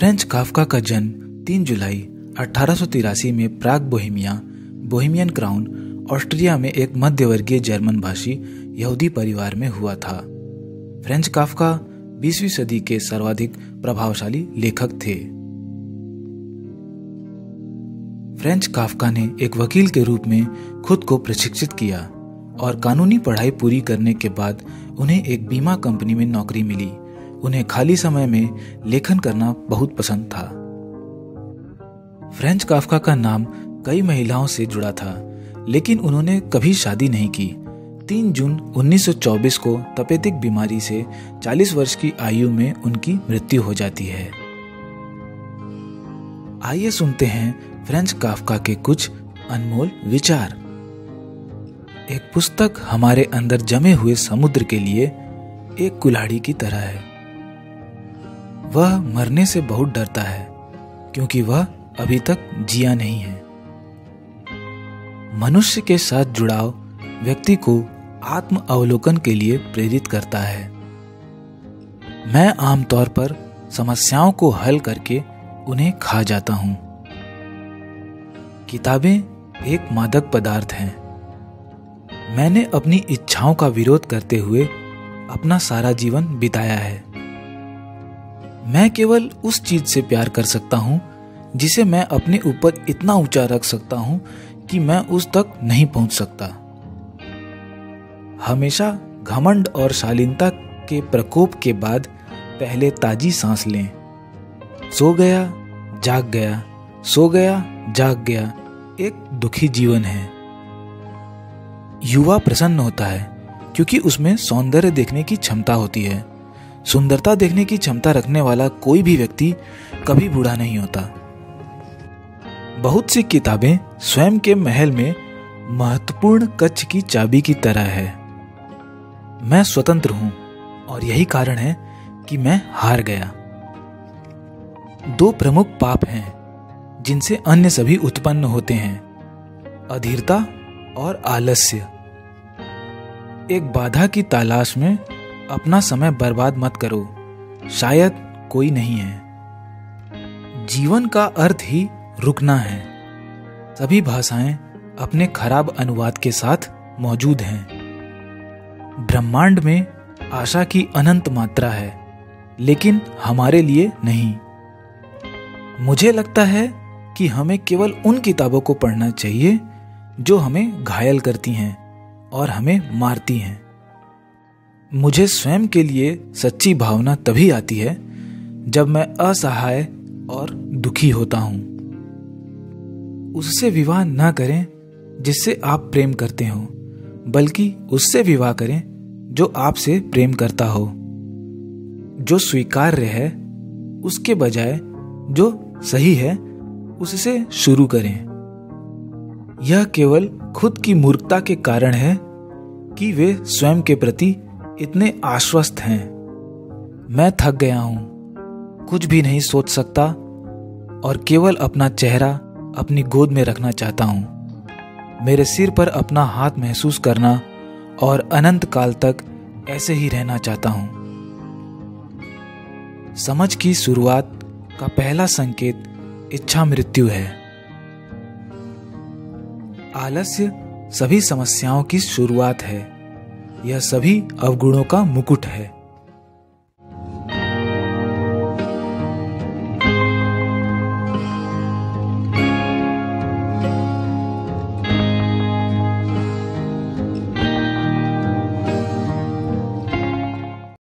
French Kafka का जन्म 3 जुलाई अठारह सौ तिरासी में Prague, Bohemia, Bohemian crown, Austria में एक मध्यवर्गीय जर्मन भाषी यहूदी परिवार में हुआ था। फ्रेंच काफका 20वीं सदी के सर्वाधिक प्रभावशाली लेखक थे। फ्रेंच काफका ने एक वकील के रूप में खुद को प्रशिक्षित किया और कानूनी पढ़ाई पूरी करने के बाद उन्हें एक बीमा कंपनी में नौकरी मिली। उन्हें खाली समय में लेखन करना बहुत पसंद था। फ्रेंच काफका का नाम कई महिलाओं से जुड़ा था, लेकिन उन्होंने कभी शादी नहीं की। 3 जून 1924 को तपेदिक बीमारी से 40 वर्ष की आयु में उनकी मृत्यु हो जाती है। आइए सुनते हैं फ्रेंच काफका के कुछ अनमोल विचार। एक पुस्तक हमारे अंदर जमे हुए समुद्र के लिए एक कुल्हाड़ी की तरह है। वह मरने से बहुत डरता है, क्योंकि वह अभी तक जिया नहीं है। मनुष्य के साथ जुड़ाव व्यक्ति को आत्म अवलोकन के लिए प्रेरित करता है। मैं आमतौर पर समस्याओं को हल करके उन्हें खा जाता हूँ। किताबें एक मादक पदार्थ हैं। मैंने अपनी इच्छाओं का विरोध करते हुए अपना सारा जीवन बिताया है। मैं केवल उस चीज़ से प्यार कर सकता हूँ, जिसे मैं अपने ऊपर इतना ऊँचा रख सकता हूँ कि मैं उस तक नहीं पहुँच सकता। हमेशा घमंड और शालीनता के प्रकोप के बाद पहले ताजी सांस लें। सो गया, जाग गया, सो गया, जाग गया, एक दुखी जीवन है। युवा प्रसन्न होता है, क्योंकि उसमें सौंदर्य देखने की क्षमता होती है। सुंदरता देखने की क्षमता रखने वाला कोई भी व्यक्ति कभी बूढ़ा नहीं होता। बहुत सी किताबें स्वयं के महल में महत्वपूर्ण कच्छ की चाबी की तरह है। मैं स्वतंत्र हूँ और यही कारण है कि मैं हार गया। दो प्रमुख पाप हैं, जिनसे अन्य सभी उत्पन्न होते हैं, अधीरता और आलस्य। एक बाधा की तलाश में अपना समय बर्बाद मत करो। शायद कोई नहीं है। जीवन का अर्थ ही रुकना है। सभी भाषाएँ अपने खराब अनुवाद के साथ मौजूद हैं। ब्रह्मांड में आशा की अनंत मात्रा है, लेकिन हमारे लिए नहीं। मुझे लगता है कि हमें केवल उन किताबों को पढ़ना चाहिए जो हमें घायल करती हैं और हमें मारती हैं। मुझे स्वयं के लिए सच्ची भावना तभी आती है जब मैं असहाय और दुखी होता हूँ। उससे विवाह न करें जिससे आप प्रेम करते हो, बल्कि उससे विवाह करें जो आपसे प्रेम करता हो। जो स्वीकार्य है, उसके बजाय जो सही है, उससे शुरू करें। यह केवल खुद की मूर्खता के कारण है कि वे स्वयं के प्रति इतने आश्वस्त हैं। मैं थक गया हूँ। कुछ भी नहीं सोच सकता और केवल अपना चेहरा अपनी गोद में रखना चाहता हूँ। मेरे सिर पर अपना हाथ महसूस करना और अनंत काल तक ऐसे ही रहना चाहता हूँ। समझ की शुरुआत का पहला संकेत इच्छा मृत्यु है। आलस्य सभी समस्याओं की शुरुआत है। यह सभी अवगुणों का मुकुट है।